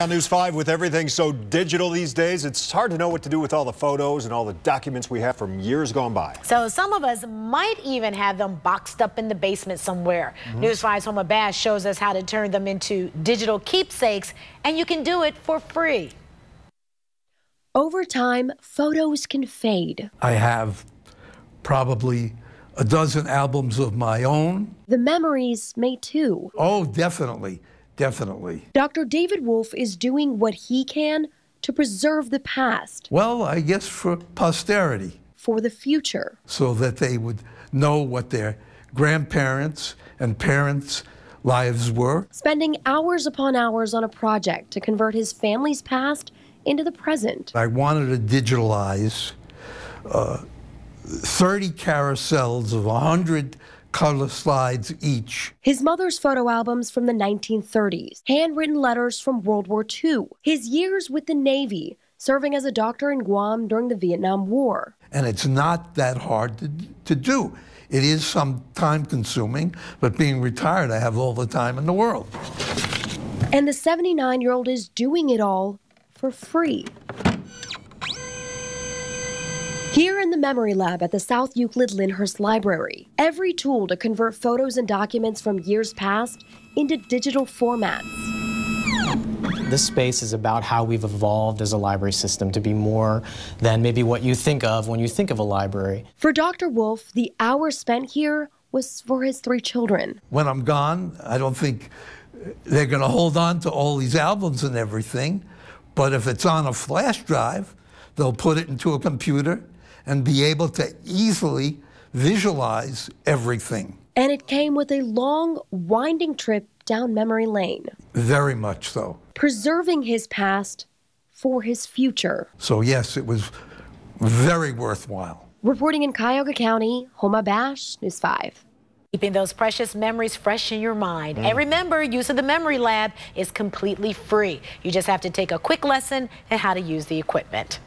On News 5, with everything so digital these days, it's hard to know what to do with all the photos and all the documents we have from years gone by. So some of us might even have them boxed up in the basement somewhere. Mm -hmm. News 5's Homa Bash shows us how to turn them into digital keepsakes, and you can do it for free. Over time, photos can fade. I have probably a dozen albums of my own. The memories may too. Oh, definitely. Definitely. Dr. David Wolf is doing what he can to preserve the past. Well, I guess for posterity. For the future. So that they would know what their grandparents and parents' lives were. Spending hours upon hours on a project to convert his family's past into the present. I wanted to digitalize uh, 30 carousels of 100 color slides each. His mother's photo albums from the 1930s, handwritten letters from World War II, his years with the Navy, serving as a doctor in Guam during the Vietnam War. And it's not that hard to, to do. It is some time consuming, but being retired, I have all the time in the world. And the 79 year old is doing it all for free. Here in the Memory Lab at the South Euclid Lyndhurst Library, every tool to convert photos and documents from years past into digital formats. This space is about how we've evolved as a library system to be more than maybe what you think of when you think of a library. For Dr. Wolf, the hours spent here was for his three children. When I'm gone, I don't think they're going to hold on to all these albums and everything, but if it's on a flash drive, they'll put it into a computer and be able to easily visualize everything. And it came with a long, winding trip down memory lane. Very much so. Preserving his past for his future. So, yes, it was very worthwhile. Reporting in Cuyahoga County, Homa Bash, News 5. Keeping those precious memories fresh in your mind. Mm. And remember, use of the Memory Lab is completely free. You just have to take a quick lesson on how to use the equipment.